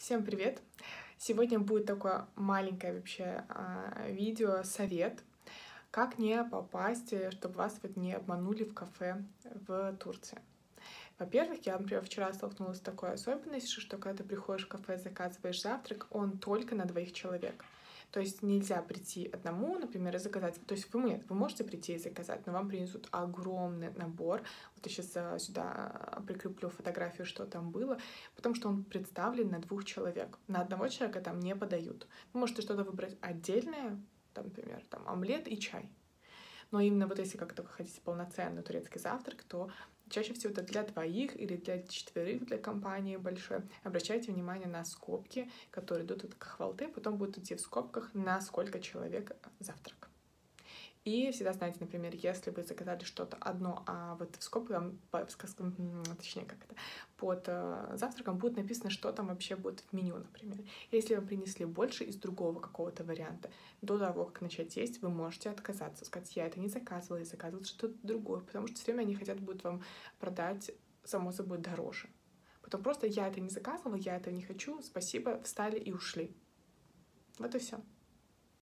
Всем привет! Сегодня будет такое маленькое вообще а, видео, совет, как не попасть, э, чтобы вас вот не обманули в кафе в Турции. Во-первых, я, например, вчера столкнулась с такой особенностью, что когда ты приходишь в кафе, заказываешь завтрак, он только на двоих человек. То есть нельзя прийти одному, например, и заказать. То есть вы, нет, вы можете прийти и заказать, но вам принесут огромный набор. Вот я сейчас э, сюда э, прикреплю фотографию, что там было, потому что он представлен на двух человек. На одного человека там не подают. Вы можете что-то выбрать отдельное, там, например, там омлет и чай. Но именно вот если как только хотите полноценный турецкий завтрак, то чаще всего это для двоих или для четверых для компании большой. Обращайте внимание на скобки, которые идут от кахвалты, потом будут идти в скобках на сколько человек завтрак. И всегда знаете, например, если вы заказали что-то одно, а вот в скобках, точнее, как это, под э, завтраком будет написано, что там вообще будет в меню, например. Если вам принесли больше из другого какого-то варианта, до того, как начать есть, вы можете отказаться, сказать, я это не заказывала, я заказывала что-то другое, потому что все время они хотят будут вам продать, само собой, дороже. Потом просто я это не заказывала, я это не хочу, спасибо, встали и ушли. Вот и все.